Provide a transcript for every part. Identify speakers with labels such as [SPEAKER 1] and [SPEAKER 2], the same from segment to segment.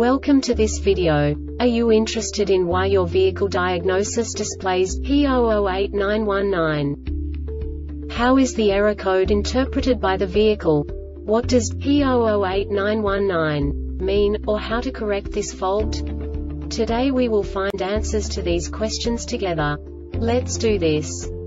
[SPEAKER 1] Welcome to this video. Are you interested in why your vehicle diagnosis displays P008919? How is the error code interpreted by the vehicle? What does P008919 mean, or how to correct this fault? Today we will find answers to these questions together. Let's do this.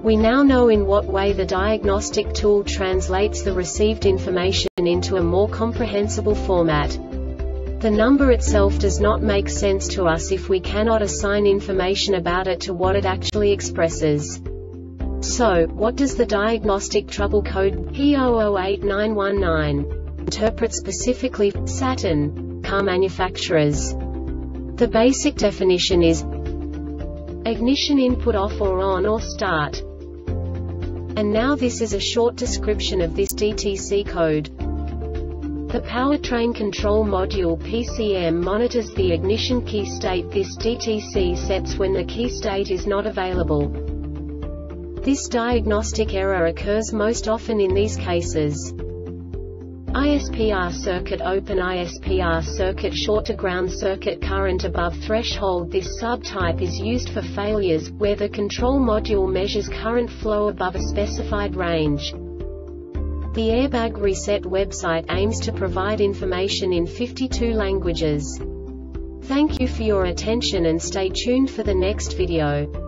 [SPEAKER 1] We now know in what way the diagnostic tool translates the received information into a more comprehensible format. The number itself does not make sense to us if we cannot assign information about it to what it actually expresses. So, what does the diagnostic trouble code P008919 interpret specifically Saturn car manufacturers? The basic definition is ignition input off or on or start. And now this is a short description of this DTC code. The Powertrain Control Module PCM monitors the ignition key state this DTC sets when the key state is not available. This diagnostic error occurs most often in these cases. ISPR circuit open ISPR circuit short to ground circuit current above threshold This subtype is used for failures, where the control module measures current flow above a specified range. The Airbag Reset website aims to provide information in 52 languages. Thank you for your attention and stay tuned for the next video.